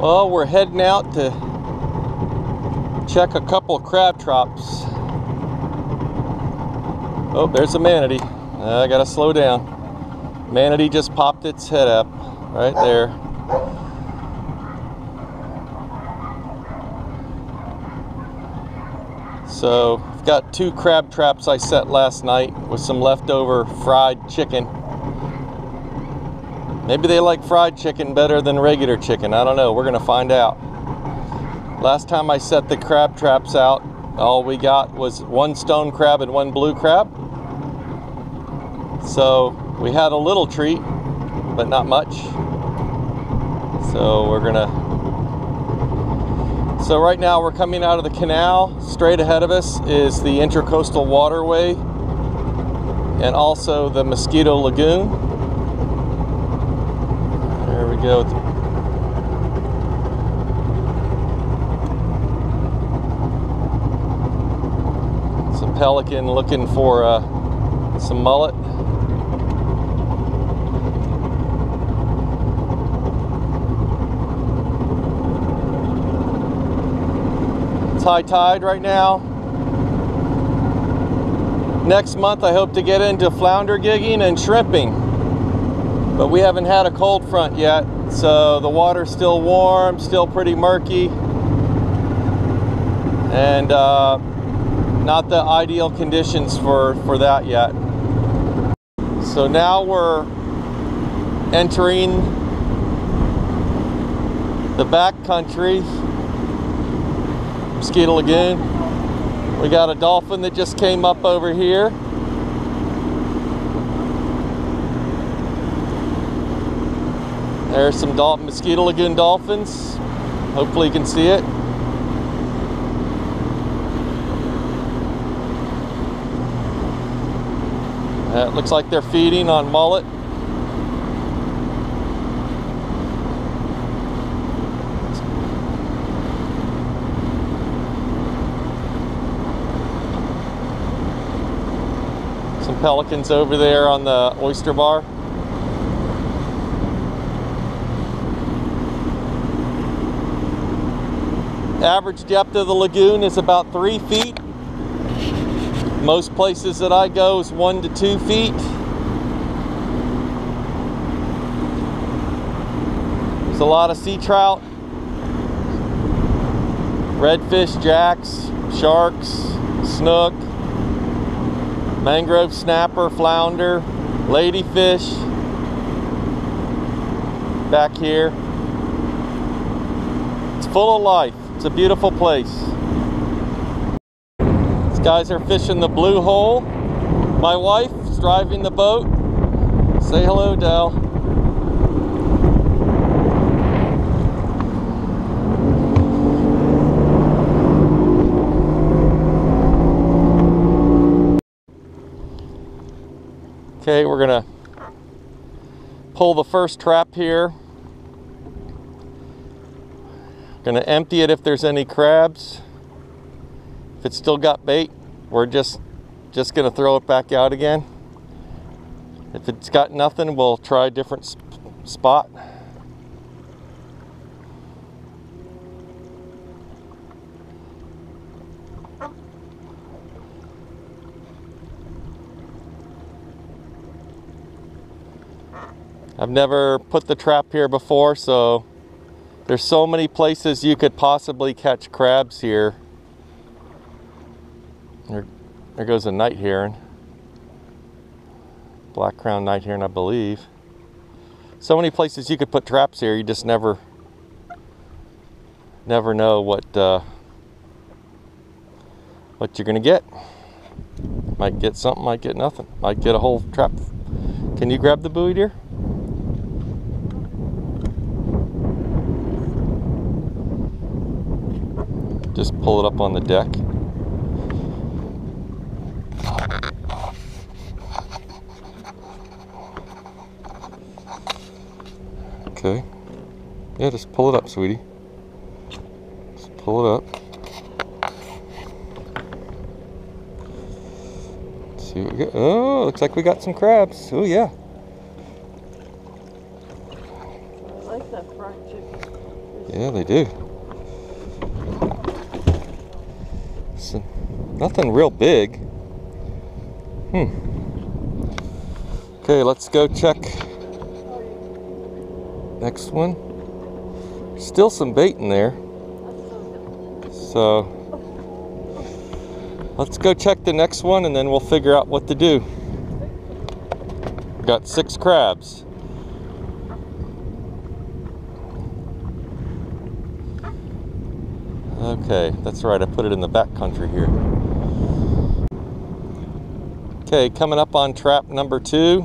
Well, we're heading out to check a couple crab traps. Oh, there's a manatee. I gotta slow down. Manatee just popped its head up right there. So, I've got two crab traps I set last night with some leftover fried chicken. Maybe they like fried chicken better than regular chicken. I don't know. We're going to find out. Last time I set the crab traps out, all we got was one stone crab and one blue crab. So we had a little treat, but not much. So we're going to. So right now we're coming out of the canal. Straight ahead of us is the Intracoastal Waterway and also the Mosquito Lagoon go. Some pelican looking for uh, some mullet. It's high tide right now. Next month I hope to get into flounder gigging and shrimping but we haven't had a cold front yet so the water's still warm still pretty murky. And uh, not the ideal conditions for for that yet. So now we're entering the back country. Mosquito lagoon we got a dolphin that just came up over here There's some dolphin, Mosquito Lagoon dolphins. Hopefully you can see it. Uh, it looks like they're feeding on mullet. Some pelicans over there on the oyster bar. Average depth of the lagoon is about three feet. Most places that I go is one to two feet. There's a lot of sea trout, redfish, jacks, sharks, snook, mangrove snapper, flounder, ladyfish back here. It's full of life. It's a beautiful place. These guys are fishing the blue hole. My wife's driving the boat. Say hello, Dell. Okay, we're gonna pull the first trap here. Gonna empty it if there's any crabs. If it's still got bait, we're just just gonna throw it back out again. If it's got nothing, we'll try a different sp spot. I've never put the trap here before, so there's so many places you could possibly catch crabs here. There, there goes a night heron. Black crown night heron, I believe. So many places you could put traps here, you just never, never know what, uh, what you're gonna get. Might get something, might get nothing. Might get a whole trap. Can you grab the buoy dear? Just pull it up on the deck. Okay. Yeah, just pull it up, sweetie. Just pull it up. Let's see what we got. Oh, looks like we got some crabs. Oh, yeah. I like that fried chicken. Yeah, they do. So, nothing real big. Hmm. Okay, let's go check next one. Still some bait in there. So let's go check the next one and then we'll figure out what to do. Got six crabs. Okay, that's right, I put it in the back country here. Okay, coming up on trap number two.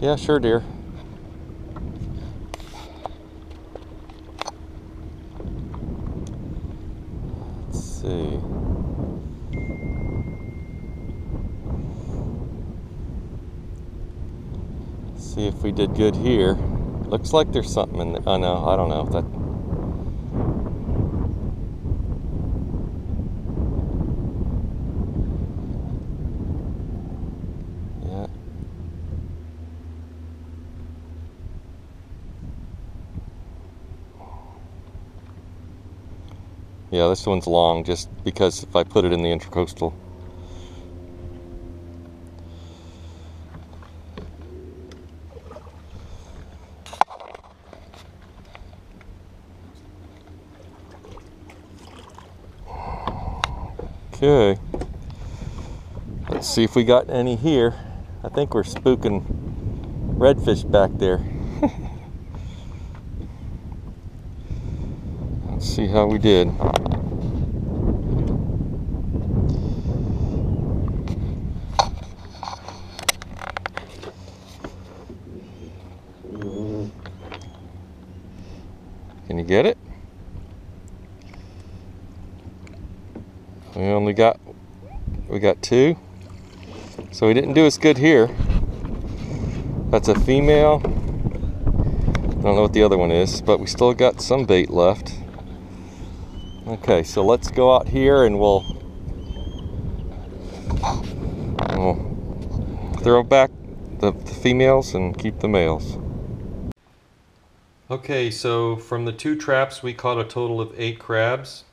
Yeah, sure, dear. Let's see. See if we did good here. Looks like there's something in there. Oh no, I don't know. That Yeah. Yeah, this one's long just because if I put it in the intercoastal. Okay. Let's see if we got any here. I think we're spooking redfish back there. Let's see how we did. Can you get it? We only got we got two. So we didn't do as good here. That's a female. I don't know what the other one is, but we still got some bait left. Okay, so let's go out here and we'll, we'll throw back the, the females and keep the males. Okay, so from the two traps, we caught a total of eight crabs.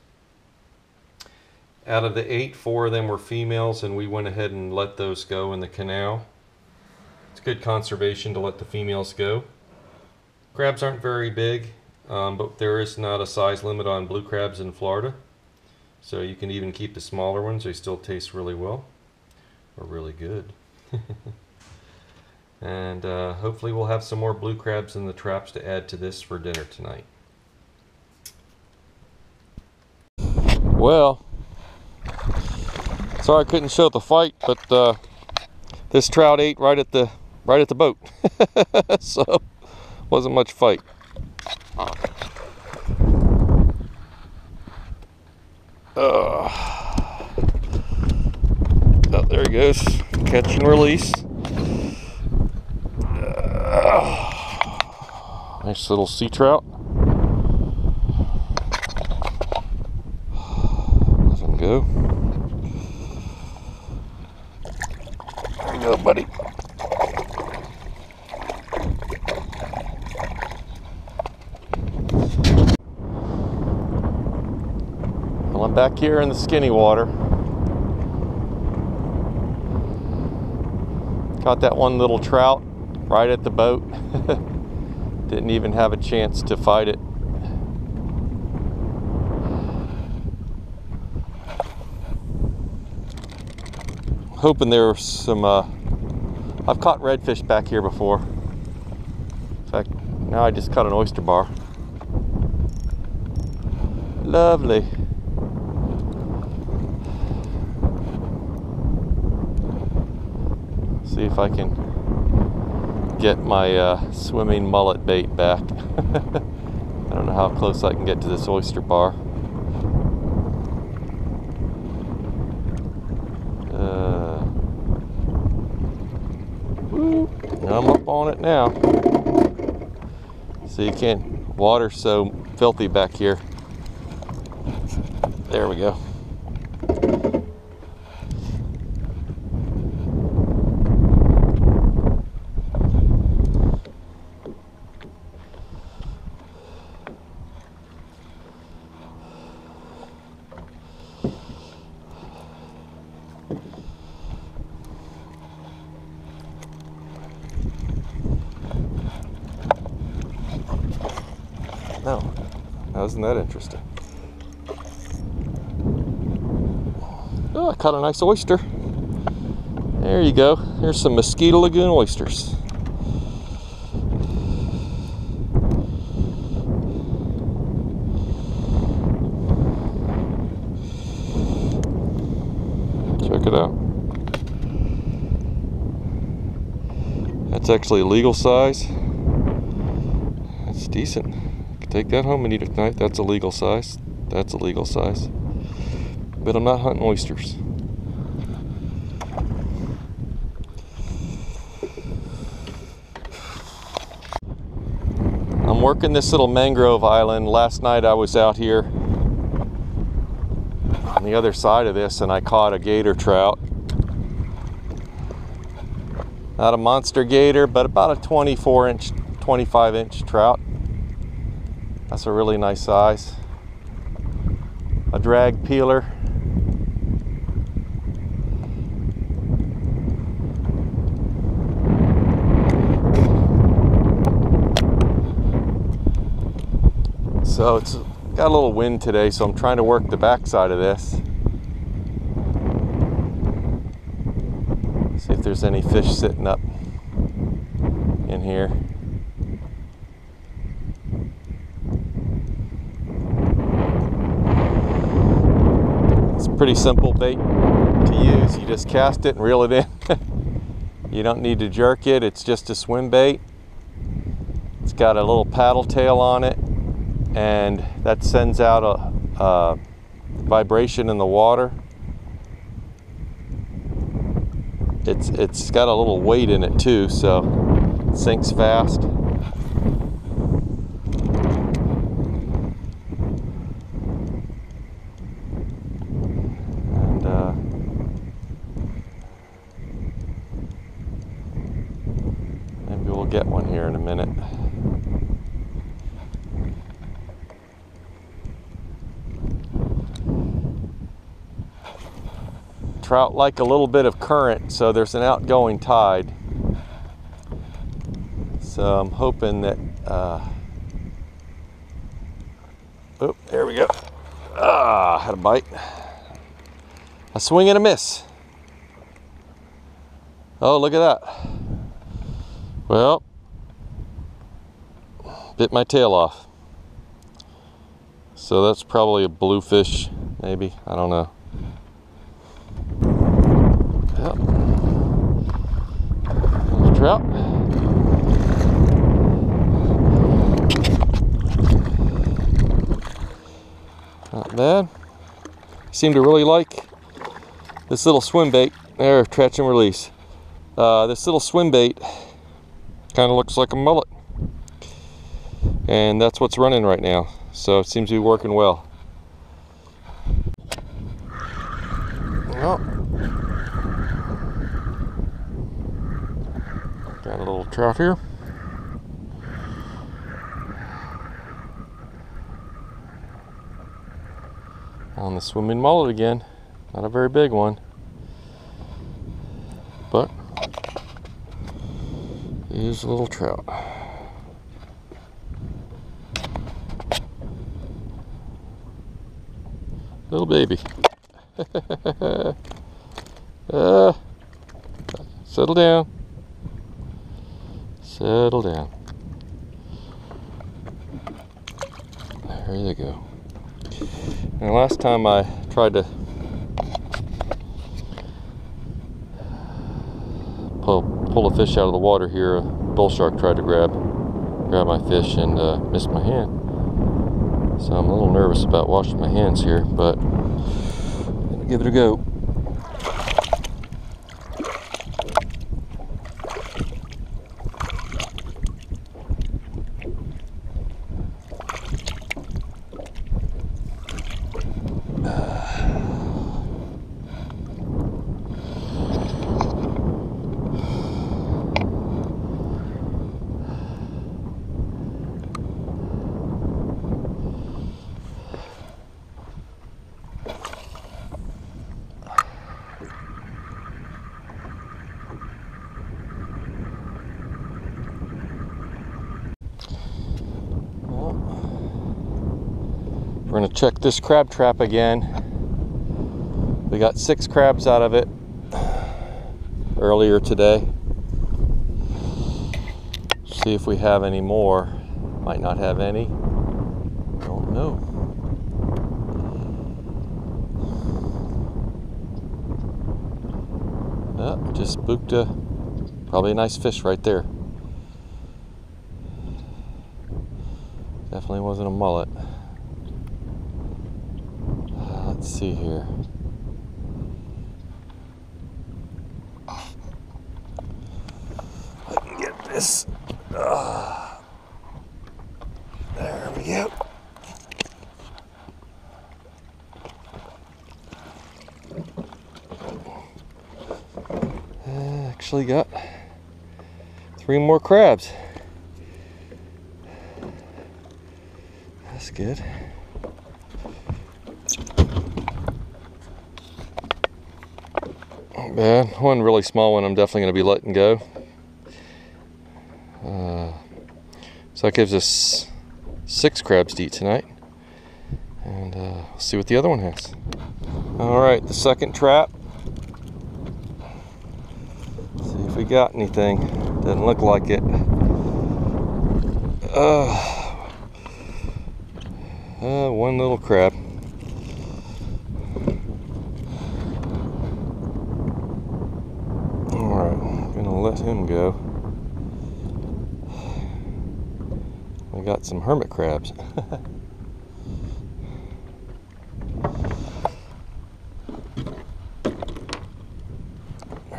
Out of the eight, four of them were females, and we went ahead and let those go in the canal. It's good conservation to let the females go. Crabs aren't very big, um, but there is not a size limit on blue crabs in Florida. So you can even keep the smaller ones, they still taste really well, or really good. and uh, hopefully we'll have some more blue crabs in the traps to add to this for dinner tonight. Well, sorry I couldn't show the fight, but uh, this trout ate right at the right at the boat, so wasn't much fight. Uh, oh, there he goes, catch and release. Nice little sea trout. Let him go. There you go, buddy. Well, I'm back here in the skinny water. Caught that one little trout right at the boat. Didn't even have a chance to fight it. Hoping there was some, uh, I've caught redfish back here before. In fact, now I just caught an oyster bar. Lovely. See if I can get my uh, swimming mullet bait back. I don't know how close I can get to this oyster bar. Uh, I'm up on it now. So you can't, water's so filthy back here. There we go. No, wasn't that interesting? Oh, I caught a nice oyster. There you go. Here's some Mosquito Lagoon oysters. Check it out. That's actually legal size. That's decent. Take that home and eat it tonight. That's a legal size. That's a legal size. But I'm not hunting oysters. I'm working this little mangrove island. Last night I was out here on the other side of this and I caught a gator trout. Not a monster gator, but about a 24 inch, 25 inch trout. That's a really nice size. A drag peeler. So it's got a little wind today, so I'm trying to work the backside of this. See if there's any fish sitting up in here. Pretty simple bait to use. You just cast it and reel it in. you don't need to jerk it, it's just a swim bait. It's got a little paddle tail on it and that sends out a, a vibration in the water. It's it's got a little weight in it too, so it sinks fast. And uh, maybe we'll get one here in a minute. Trout like a little bit of current, so there's an outgoing tide. So I'm hoping that. Uh, oh, there we go. Ah, had a bite. A swing and a miss. Oh, look at that. Well, bit my tail off. So that's probably a bluefish, maybe. I don't know. Yep. There's trout. Not bad. Seem to really like this little swim bait. There, catch and release. Uh, this little swim bait kind of looks like a mullet. And that's what's running right now. So it seems to be working well. Well, Got a little trout here. On the swimming mullet again. Not a very big one. But is a little trout. Little baby. uh, settle down. Settle down. There you go. And last time I tried to pull, pull a fish out of the water here, a bull shark tried to grab grab my fish and uh, missed my hand. So I'm a little nervous about washing my hands here, but I'm gonna give it a go. Check this crab trap again. We got six crabs out of it earlier today. See if we have any more. Might not have any. Don't know. Oh, just spooked a probably a nice fish right there. Definitely wasn't a mullet. Uh, let's see here. I can get this. Ah. there we go. Uh, actually got three more crabs. That's good. Bad. One really small one I'm definitely going to be letting go. Uh, so that gives us six crabs to eat tonight. And uh, see what the other one has. All right, the second trap. See if we got anything. Doesn't look like it. Uh, uh, one little crab. Him go. We got some hermit crabs.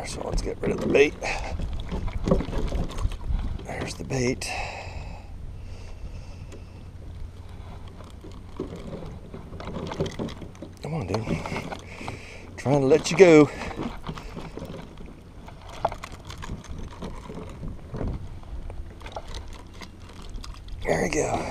so let's get rid of the bait. There's the bait. Come on, dude. Trying to let you go. Go.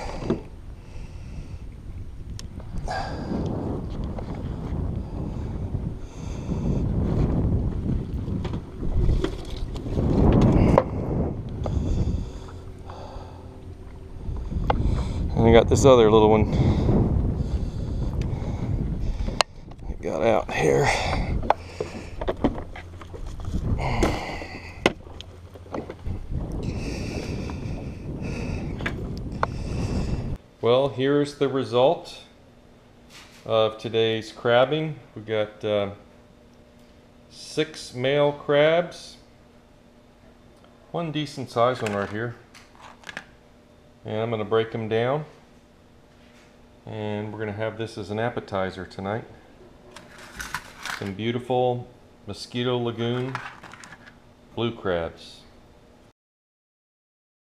And I got this other little one. It got out here. Well, here's the result of today's crabbing. We got uh, six male crabs, one decent sized one right here. And I'm going to break them down. And we're going to have this as an appetizer tonight. Some beautiful Mosquito Lagoon blue crabs.